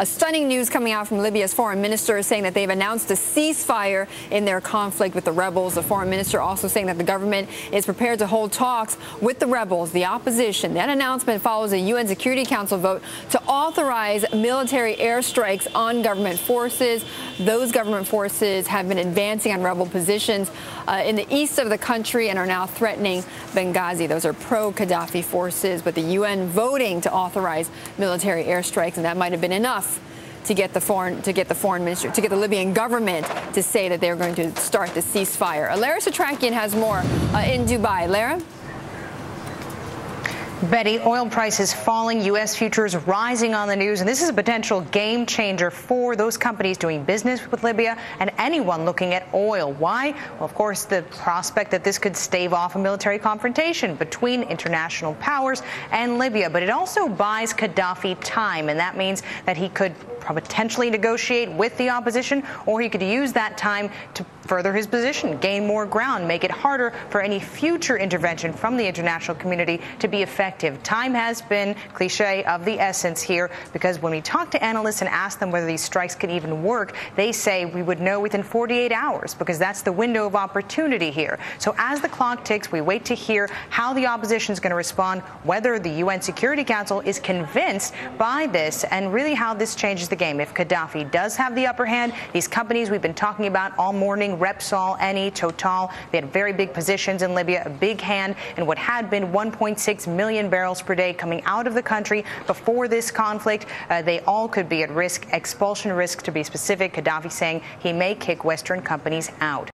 A stunning news coming out from Libya's foreign minister saying that they've announced a ceasefire in their conflict with the rebels. The foreign minister also saying that the government is prepared to hold talks with the rebels, the opposition. That announcement follows a UN Security Council vote to authorize military airstrikes on government forces. Those government forces have been advancing on rebel positions uh, in the east of the country and are now threatening Benghazi. Those are pro-Gaddafi forces, but the UN voting to authorize military airstrikes, and that might have been enough to get the foreign to get the foreign ministry to get the Libyan government to say that they're going to start the ceasefire. Lara Setrakian has more uh, in Dubai. Lara. Betty, oil prices falling, U.S. futures rising on the news, and this is a potential game changer for those companies doing business with Libya and anyone looking at oil. Why? Well, of course, the prospect that this could stave off a military confrontation between international powers and Libya, but it also buys Gaddafi time, and that means that he could potentially negotiate with the opposition, or he could use that time to further his position, gain more ground, make it harder for any future intervention from the international community to be effective. Time has been cliche of the essence here because when we talk to analysts and ask them whether these strikes can even work, they say we would know within 48 hours because that's the window of opportunity here. So as the clock ticks, we wait to hear how the opposition is going to respond, whether the UN Security Council is convinced by this, and really how this changes the game. If Gaddafi does have the upper hand, these companies we've been talking about all morning, Repsol, Eni, Total, they had very big positions in Libya, a big hand in what had been 1.6 million barrels per day coming out of the country before this conflict. Uh, they all could be at risk, expulsion risk to be specific. Gaddafi saying he may kick Western companies out.